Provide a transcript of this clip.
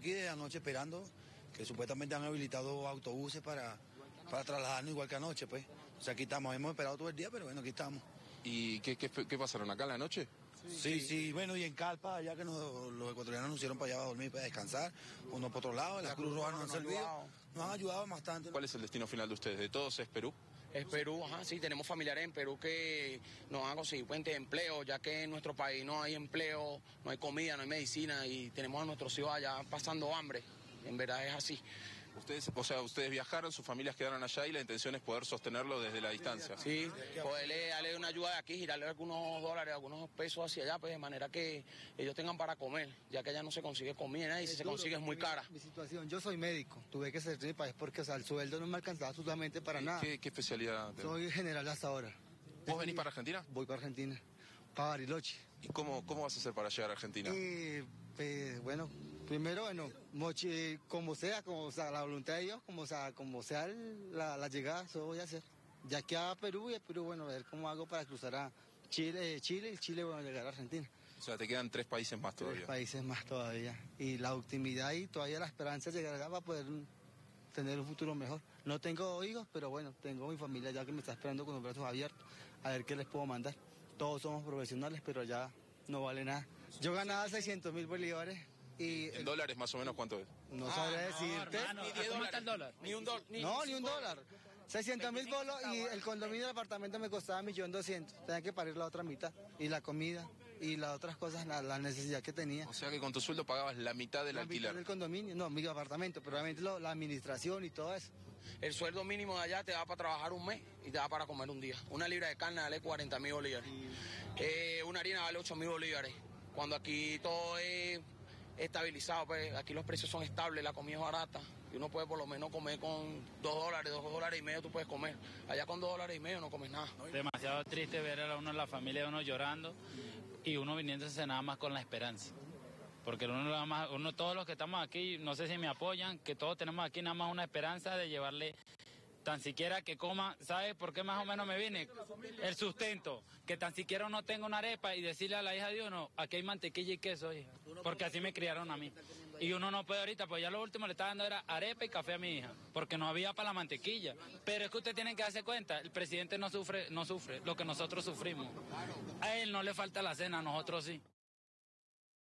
aquí de anoche esperando, que supuestamente han habilitado autobuses para, para trasladarnos igual que anoche, pues. O sea, aquí estamos, hemos esperado todo el día, pero bueno, aquí estamos. ¿Y qué, qué, qué pasaron acá en la noche? Sí, sí, bueno, y en Calpa, ya que nos- los ecuatorianos nos hicieron para allá a dormir, para descansar, uno por otro lado, la Cruz Roja nos han servido, nos han ayudado bastante. ¿Cuál es el destino final de ustedes? ¿De todos es Perú? Es Perú, ajá, sí, tenemos familiares en Perú que nos han conseguido puentes de empleo, ya que en nuestro país no hay empleo, no hay comida, no hay medicina y tenemos a nuestros hijos allá pasando hambre. En verdad es así. Ustedes, o sea, ustedes viajaron, sus familias quedaron allá y la intención es poder sostenerlo desde la distancia. Sí, poderle darle una ayuda de aquí, girarle algunos dólares, algunos pesos hacia allá, pues de manera que ellos tengan para comer, ya que allá no se consigue comida y si se consigue es muy cara. Mi situación, yo soy médico, tuve que salir de mi país porque o sea, el sueldo no me alcanzaba absolutamente para nada. ¿Qué, qué especialidad tenés? Soy general hasta ahora. ¿Vos venís para Argentina? Voy para Argentina, para Bariloche. ¿Y cómo, cómo vas a hacer para llegar a Argentina? Y pues, bueno, primero, bueno, mochi- como sea, como sea la voluntad de Dios, como sea, como sea el- la, la llegada, eso voy a hacer. Ya que a Perú y a Perú, bueno, a ver cómo hago para cruzar a Chile, eh, Chile y Chile, bueno, llegar a Argentina. O sea, te quedan tres países más Tres todavía. países más todavía. Y la optimidad y todavía la esperanza de llegar allá para poder tener un futuro mejor. No tengo hijos, pero bueno, tengo mi familia ya que me está esperando con los brazos abiertos a ver qué les puedo mandar. Todos somos profesionales, pero ya no vale nada. Yo ganaba 600 mil bolívares y ¿En dólares más o menos cuánto es? no sabría decirte. Ni 10 dólares. Ni un dólar. No, ni un dólar. 600 mil bolos y el condominio del apartamento me costaba 1.200.000. Tenía que parir la otra mitad. Y la comida y las otras cosas, la, la necesidad que tenía. O sea que con tu sueldo pagabas la mitad del La mitad alquiler. del condominio, no, mi apartamento, pero obviamente lo- la administración y todo eso. El sueldo mínimo de allá te da para trabajar un mes y te da para comer un día. Una libra de carne vale 40 mil bolívares. Eh, una harina vale 8 mil bolívares. Cuando aquí todo es estabilizado, pues aquí los precios son estables, la comida es barata. Y uno puede por lo menos comer con 2 dólares, 2 dólares y medio tú puedes comer. Allá con 2 dólares y medio no comes nada. Demasiado triste ver a uno, la familia de uno llorando y uno viniéndose nada más con la esperanza. Porque uno, nada más, uno, todos los que estamos aquí, no sé si me apoyan, que todos tenemos aquí nada más una esperanza de llevarle tan siquiera que coma, ¿sabes por qué más o menos me vine? El sustento, que tan siquiera uno tenga una arepa y decirle a la hija de uno, aquí hay mantequilla y queso, hija, porque así me criaron a mí. Y uno no puede ahorita, pues ya lo último le estaba dando era arepa y café a mi hija, porque no había para la mantequilla. Pero es que usted tiene que darse cuenta, el presidente no sufre, no sufre lo que nosotros sufrimos. A él no le falta la cena, a nosotros sí.